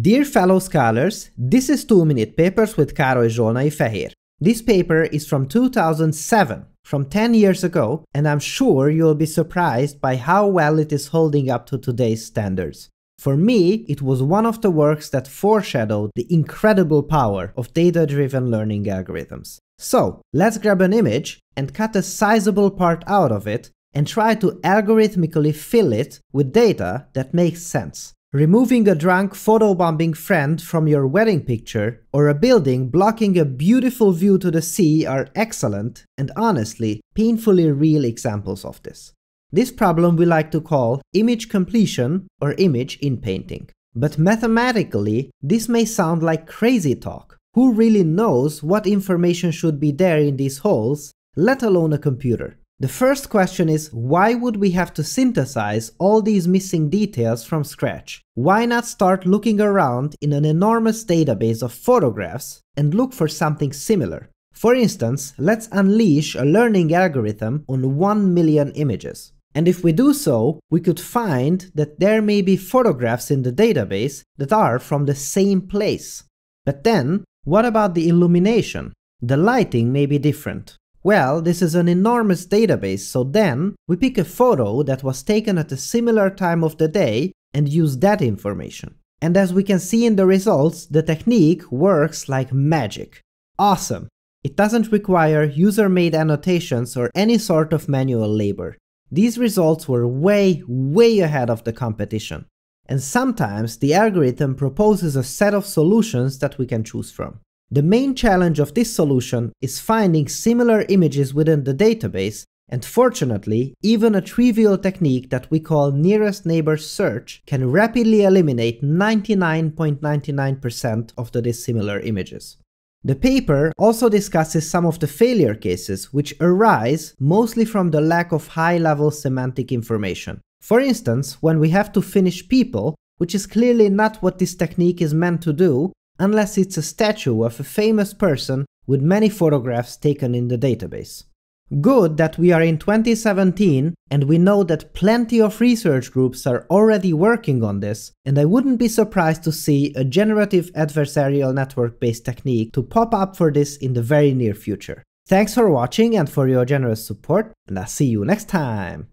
Dear fellow scholars, this is 2 Minute Papers with Károly Zsolnai Fehér. This paper is from 2007, from 10 years ago, and I'm sure you'll be surprised by how well it is holding up to today's standards. For me, it was one of the works that foreshadowed the incredible power of data-driven learning algorithms. So, let's grab an image and cut a sizable part out of it and try to algorithmically fill it with data that makes sense. Removing a drunk photobombing friend from your wedding picture or a building blocking a beautiful view to the sea are excellent and honestly painfully real examples of this. This problem we like to call image completion or image inpainting. But mathematically, this may sound like crazy talk. Who really knows what information should be there in these holes, let alone a computer? The first question is why would we have to synthesize all these missing details from scratch? Why not start looking around in an enormous database of photographs and look for something similar? For instance, let's unleash a learning algorithm on 1 million images. And if we do so, we could find that there may be photographs in the database that are from the same place. But then, what about the illumination? The lighting may be different. Well, this is an enormous database, so then we pick a photo that was taken at a similar time of the day and use that information. And as we can see in the results, the technique works like magic. Awesome! It doesn't require user-made annotations or any sort of manual labor. These results were way, way ahead of the competition. And sometimes the algorithm proposes a set of solutions that we can choose from. The main challenge of this solution is finding similar images within the database, and fortunately, even a trivial technique that we call nearest neighbor search can rapidly eliminate 99.99% of the dissimilar images. The paper also discusses some of the failure cases which arise mostly from the lack of high-level semantic information. For instance, when we have to finish people, which is clearly not what this technique is meant to do, unless it's a statue of a famous person with many photographs taken in the database. Good that we are in 2017 and we know that plenty of research groups are already working on this, and I wouldn't be surprised to see a generative adversarial network based technique to pop up for this in the very near future. Thanks for watching and for your generous support, and I'll see you next time!